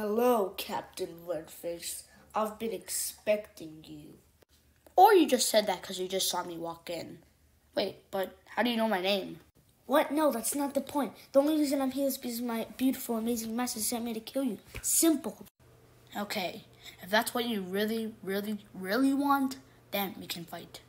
Hello, Captain Redface. I've been expecting you. Or you just said that because you just saw me walk in. Wait, but how do you know my name? What? No, that's not the point. The only reason I'm here is because my beautiful, amazing master sent me to kill you. Simple. Okay, if that's what you really, really, really want, then we can fight.